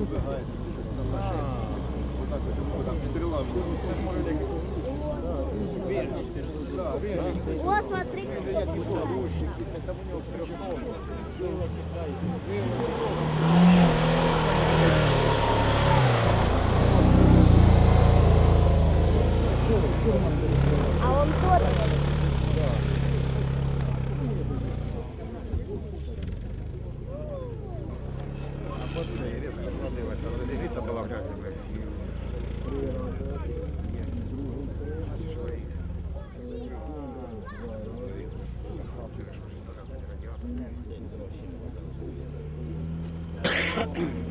Вот так вот, там стрела. О, смотри, какой Там у него А он тоже. розігріта була грязина. І...